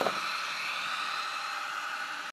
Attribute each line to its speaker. Speaker 1: you